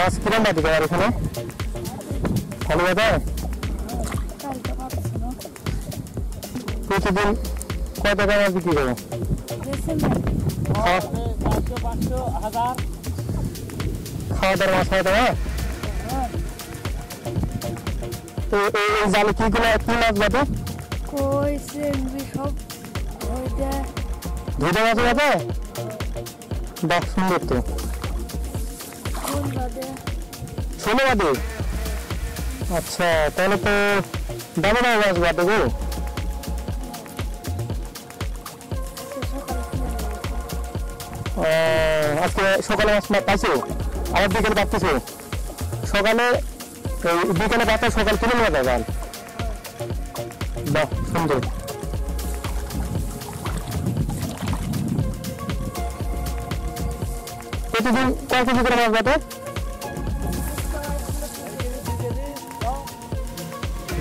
মাছ কিরম বাদি তোমার এখানে? ভালো বাদা প্রতিদিন কয় টাকা বিক্রি করো? খাওয়া দাওয়ার মাছ খাওয়া দাওয়া তো এই জালে কি গুলো কি মাছ বাদে কই চিংড়ি মাছ বাদে বাহ সুন্দর তো ষোলো বাদে? আচ্ছা তাহলে তো দামে দামে মাছ বাদে গো। আজকে সকালে মাছ পাইছো? আবার বিকেলে পাচ্ছো সকালে বিকেলে পাতা সকাল কিনে নেওয়া যায় বাহ, সুন্দর। প্রতিদিন কয় কেজি করে মাছ বাটে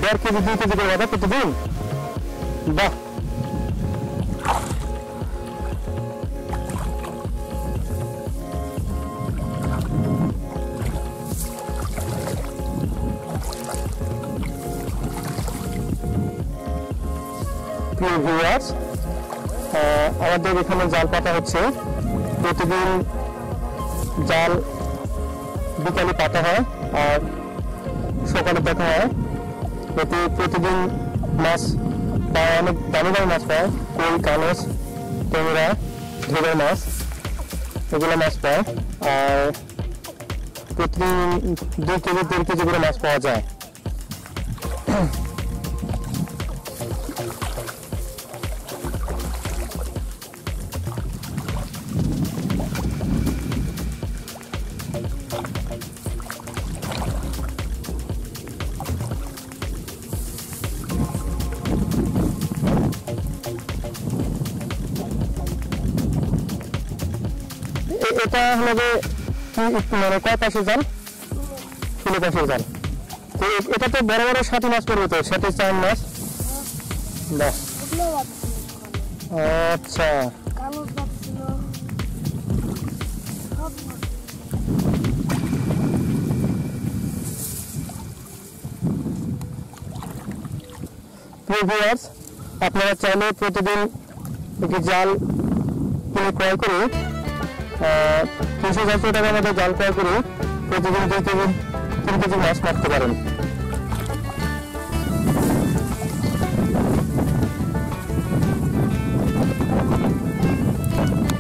দেড় কেজি, দুই কেজি করে বাটে প্রতিদিন? বাহ। আমাদের এখানে জাল পাতা হচ্ছে। প্রতিদিন জাল বিকালে পাতা হয় আর সকালে দেখা হয়। এতে প্রতিদিন মাছ পায় অনেক দামি দামি মাছ পায়। কই কানস ট্যাংরা ধরে মাছ, এগুলো মাছ পায়। আর প্রতিদিন দুই কেজি, দেড় কেজি করে মাছ পাওয়া যায়। এটা হলো যে মানে কয় পাশের জাল ষোলো পাশের জাল তো এটা তো বড় বড় ষাটি মাছ পড়বে তো ষাটি চার মাছ আচ্ছা। আপনারা চাইলে প্রতিদিন একটি জাল কিনে ক্রয় করে তিনশো চারশো টাকার মতো জাল ক্রয় করে প্রতিদিন দুই কেজি তিন কেজি মাছ মারতে পারেন।